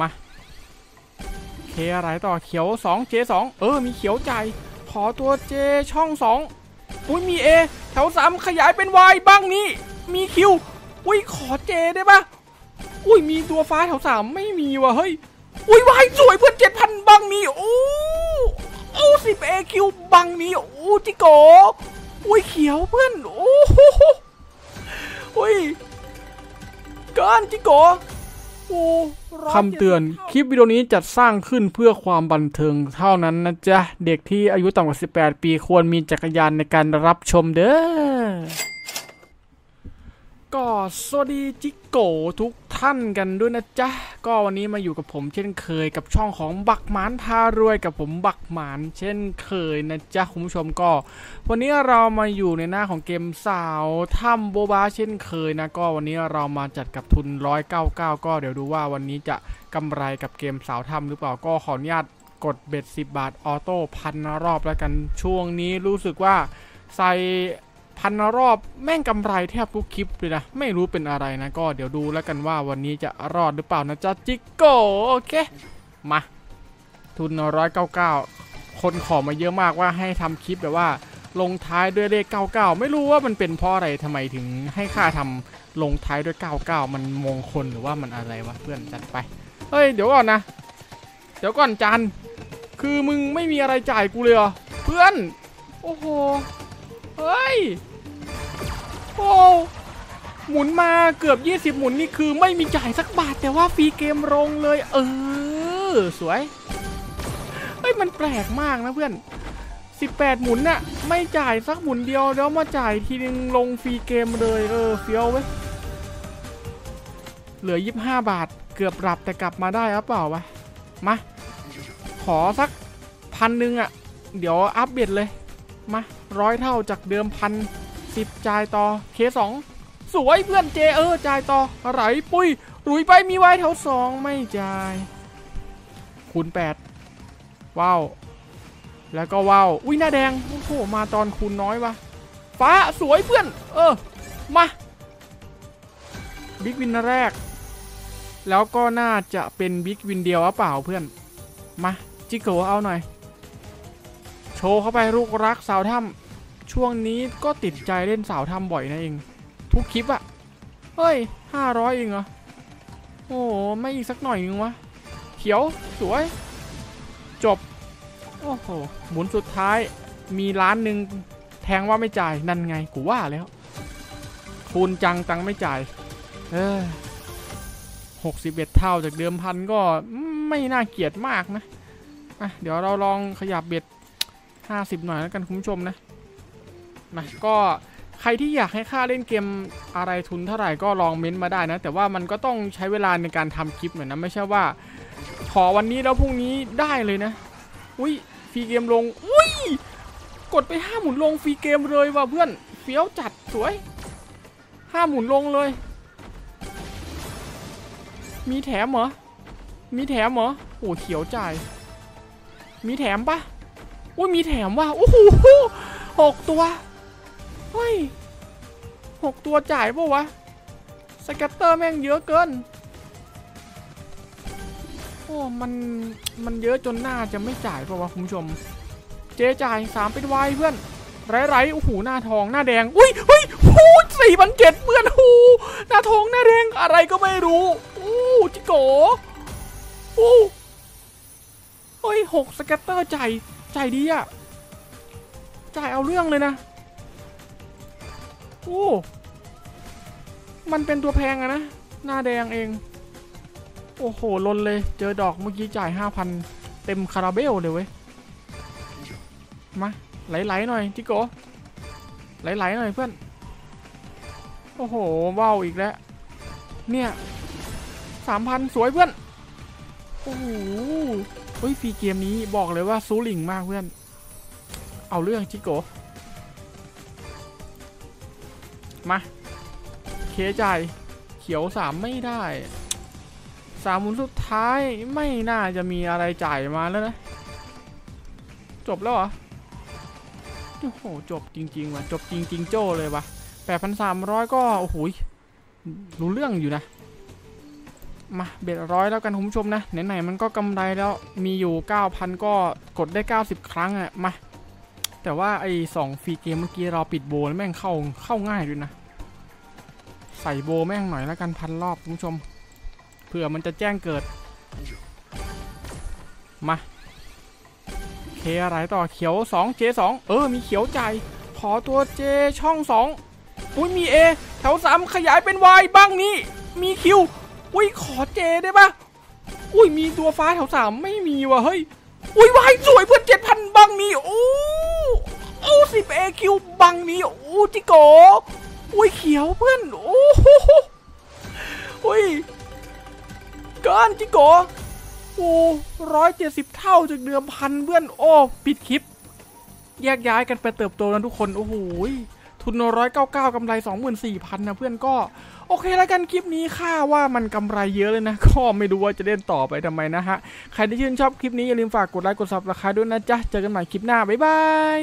มาเคอะไรต่อเขียว 2 J2 เออ มีเขียวใจขอตัว J ช่อง 2 อุ้ยมี A แถว 3 ขยายเป็น Y บ้างนี้ มีคิวอุ้ยขอ J ได้ปะอุ้ยมีตัวฟ้าแถว 3 ไม่มีว่ะเฮ้ยอุ้ย Y สวยเพื่อน7,000บ้างนี้โอ้โอ้สิบ A คิวบังนี้โอ้จิโกอุ้ยเขียวเพื่อนโอ้โหอุ้ยเกินจิโก คำเตือนคลิปวิดีโอนี้จัดสร้างขึ้นเพื่อความบันเทิงเท่านั้นนะจ๊ะ เด็กที่อายุต่ำกว่า 18 ปีควรมีจักรยานในการรับชมเด้อ ก็สวัสดีจิโกทุกท่านกันด้วยนะจ๊ะ ก็วันนี้มาอยู่กับผมเช่นเคยกับช่องของบักหมานพารวยกับผมบักหมานเช่นเคยนะจ๊ะคุณผู้ชมก็ วันนี้เรามาอยู่ในหน้าของเกมสาวถ้ำโบบาเช่นเคยนะก็วันนี้เรามาจัดกับทุน 199 ก็เดี๋ยวดูว่าวันนี้จะกำไรกับเกมสาวถ้ำหรือเปล่าก็ขออนุญาตกดเบ็ด10 บาทออโต้พันรอบแล้วกันช่วงนี้รู้สึกว่าใส่ พันรอบแม่งกำไรแทบทุกคลิปเลยนะไม่รู้เป็นอะไรนะ ก็เดี๋ยวดูแล้วกันว่าวันนี้จะรอดหรือเปล่านะจ๊ะจิโก้โอเค มา ทุน199คนขอมาเยอะมากว่าให้ทำคลิปแบบว่า ลงท้ายด้วยเลข99ไม่รู้ว่ามันเป็นเพราะอะไรทำไมถึงให้ค่าทำลงท้ายด้วย99มันมงคลหรือว่ามันอะไรวะเพื่อนจัดไปเฮ้ยเดี๋ยวก่อนนะ เดี๋ยวก่อนจันคือมึงไม่มีอะไรจ่ายกูเลยเหรอเพื่อน โอ้โห เฮ้ย โอ้หมุนมาเกือบ 20 หมุนนี่คือไม่มีจ่ายสักบาท แต่ว่าฟรีเกมลงเลย เออ สวยเฮ้ยมันแปลกมากนะเพื่อน 18 หมุนน่ะไม่จ่ายสักหมุนเดียวแล้วมาจ่ายทีนึงลง free game เลยเออเฟี้ยวเว้ยเหลือ 25 บาท เกือบหลับแต่กลับมาได้หรือเปล่าวะมาขอสักพันหนึ่งอะ่ะ เดี๋ยว up bet เลยมาร้อยเท่าจากเดิมพัน สิบจ่ายต่อเคสองสวยเพื่อนเจเออจ่ายต่อไหลปุ้ยรุยไปมีไว้แถวสองไม่จ่ายคูณแปดว้าวแล้วก็ว้าวอุ้ยหน้าแดงโอ้โหมาตอนคูณน้อยวะฟ้าสวยเพื่อน เออมาบิ๊กวินแรก แล้วก็น่าจะเป็นบิ๊กวินเดียวหรือเปล่าเพื่อน มา จิโกเอาหน่อย โชว์เข้าไปลูกรักสาวถ้ำ ช่วงนี้ก็ติดใจเล่นสาวถ้ำบ่อยนะเอง ทุกคลิปอะเฮ้ยห้าร้อยเองเหรอ โอ้โหไม่อีกสักหน่อยนึงวะ เขียวสวย จบ โอ้โห หมุนสุดท้าย มีล้านหนึ่งแทงว่าไม่จ่ายนั่นไงกูว่าแล้ว คูณจังตังไม่จ่าย เออหกสิบเอ็ดเท่าจากเดิมพันก็ไม่น่าเกลียดมากนะ อะ เดี๋ยวเราลองขยับเบ็ดห้าสิบหน่อยแล้วกันคุณผู้ชมนะ นะก็ใครที่อยากให้ค่าเล่นเกมอะไรทุนเท่าไหร่ก็ลองเม้นต์มาได้นะ แต่ว่ามันก็ต้องใช้เวลาในการทำคลิปเหมือนนะไม่ใช่ว่า ขอวันนี้แล้วพรุ่งนี้ได้เลยนะ อุ้ยฟรีเกมลง อุ้ยกดไปห้าหมุนลงฟรีเกมเลยว่ะเพื่อนเฟี้ยวจัดสวยห้าหมุนลงเลย มีแถมเหรอ มีแถมเหรอโอ้เขียวจ่ายมีแถมปะอุ้ยมีแถมว่ะโอ้โหหกตัว เฮ้ยหกตัวจ่ายปะวะ สแกตเตอร์แม่งเยอะเกิน โอ้ มัน มันเยอะจนหน้าจะไม่จ่ายปะวะคุณผู้ชม เจจ่ายสามเป็นวายเพื่อน ไรไรโอ้โหหน้าทองหน้าแดง อุ้ยเฮ้ยโอ้สี่พันเจ็ดเพื่อนโอ้หน้าทองหน้าแดงอะไรก็ไม่รู้โอ้จิโกโอ้เฮ้ยหกสแกตเตอร์จ่ายจ่ายดีอะจ่ายเอาเรื่องเลยนะ โอ้ มันเป็นตัวแพงอะนะ หน้าแดงเอง โอ้โหลนเลย เจอดอกเมื่อกี้จ่ายห้าพันเต็มคาราเบลเลยเว้ย มา ไหลๆหน่อยจิโกไหลๆหน่อยเพื่อน โอ้โหว้าวอีกแล้ว เนี่ยสามพันสวยเพื่อน โอ้โหเฮ้ยฟรีเกมนี้บอกเลยว่าซูลิงมากเพื่อน เอาเรื่องจิโก มา เคจ่ายเขียวสามไม่ได้สามหมุนสุดท้ายไม่น่าจะมีอะไรจ่ายมาแล้วนะ จบแล้วเหรอ โอ้โห จบจริงๆว่ะ จบจริง ๆ โจ้เลยว่ะแปดพันสามร้อยก็ โอ้โหรู้เรื่องอยู่นะ มาเบ็ดร้อยแล้วกันคุณผู้ชมนะ ไหนๆมันก็กำไรแล้วมีอยู่9,000ก็กดได้90ครั้งอะมา แต่ว่าไอ้สองฟรีเกมเมื่อกี้เราปิดโบแล้วแม่งเข้าเข้าง่ายด้วยนะ ใส่โบแม่งหน่อยแล้วกันพันรอบคุณผู้ชม เผื่อมันจะแจ้งเกิด มาเคอะไรต่อเขียว 2 เจ2เออ มีเขียวใจ ขอตัวเจช่อง 2 อุ้ยมี A แถว 3 ขยายเป็น Y บ้างนี้ มีคิว อุ้ยขอเจได้ปะอุ้ยมีตัวฟ้าแถว 3 ไม่มีว่ะเฮ้ย อุ้ยวายสวยเพื่อนเจ็ดพันบังนี้โอ้ สิบเอคิวบังนี้โอ้จิโกอุ้ยเขียวเพื่อน โอ้โหอุ้ยเกินจิโกโอ้ร้อยเจ็ดสิบเท่าจากเดิมพันเพื่อน โอ้ปิดคลิป แยกย้ายกันไปเติบโตนะทุกคน โอ้โหทุนร้อยเก้าเก้ากำไรสองหมื่นสี่พันนะเพื่อนก็ โอเคแล้วกันคลิปนี้ถือว่ามันกำไรเยอะเลยนะ ก็ไม่รู้ว่าจะเล่นต่อไปทำไมนะฮะ ใครที่ชื่นชอบคลิปนี้อย่าลืมฝากกดไลค์กด subscribe ด้วยนะจ๊ะ เจอกันใหม่คลิปหน้า บ๊ายบาย